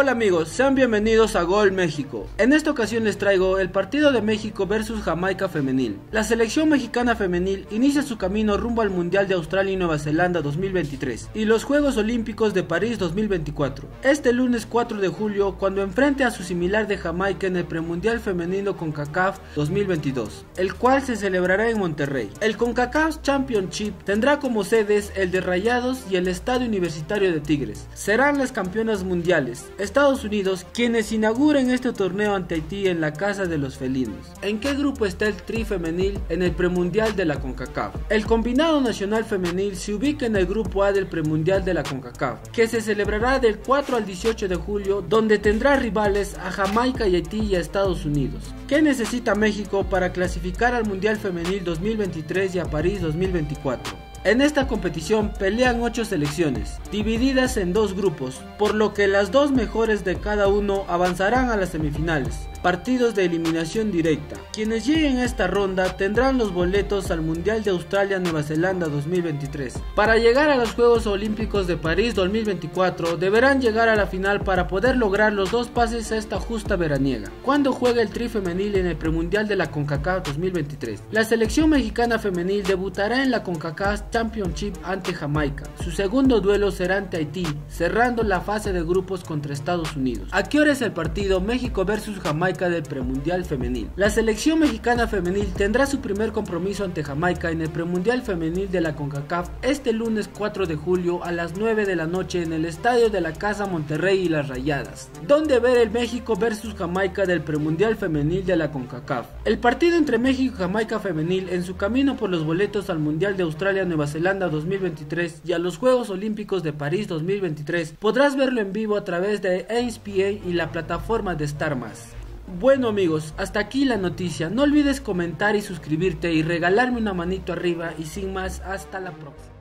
Hola amigos, sean bienvenidos a Gol México. En esta ocasión les traigo el partido de México versus Jamaica femenil. La selección mexicana femenil inicia su camino rumbo al Mundial de Australia y Nueva Zelanda 2023 y los Juegos Olímpicos de París 2024. Este lunes 4 de julio cuando enfrente a su similar de Jamaica en el premundial femenino CONCACAF 2022, el cual se celebrará en Monterrey. El CONCACAF Championship tendrá como sedes el de Rayados y el Estadio Universitario de Tigres. Serán las campeonas mundiales. Estados Unidos quienes inauguren este torneo ante Haití en la casa de los felinos. ¿En qué grupo está el tri femenil en el premundial de la CONCACAF? El combinado nacional femenil se ubica en el grupo A del premundial de la CONCACAF, que se celebrará del 4 al 18 de julio, donde tendrá rivales a Jamaica y Haití y a Estados Unidos. ¿Qué necesita México para clasificar al Mundial Femenil 2023 y a París 2024? En esta competición pelean 8 selecciones, divididas en dos grupos, por lo que las dos mejores de cada uno avanzarán a las semifinales partidos de eliminación directa. Quienes lleguen a esta ronda tendrán los boletos al Mundial de Australia-Nueva Zelanda 2023. Para llegar a los Juegos Olímpicos de París 2024 deberán llegar a la final para poder lograr los dos pases a esta justa veraniega. Cuando juega el tri femenil en el premundial de la CONCACAF 2023? La selección mexicana femenil debutará en la CONCACAF Championship ante Jamaica. Su segundo duelo será ante Haití, cerrando la fase de grupos contra Estados Unidos. ¿A qué hora es el partido México versus Jamaica? del premundial femenil. La selección mexicana femenil tendrá su primer compromiso ante Jamaica en el premundial femenil de la CONCACAF este lunes 4 de julio a las 9 de la noche en el estadio de la Casa Monterrey y las Rayadas, donde ver el México versus Jamaica del premundial femenil de la CONCACAF. El partido entre México y Jamaica femenil en su camino por los boletos al Mundial de Australia Nueva Zelanda 2023 y a los Juegos Olímpicos de París 2023 podrás verlo en vivo a través de ASPA y la plataforma de Star bueno amigos, hasta aquí la noticia. No olvides comentar y suscribirte y regalarme una manito arriba y sin más, hasta la próxima.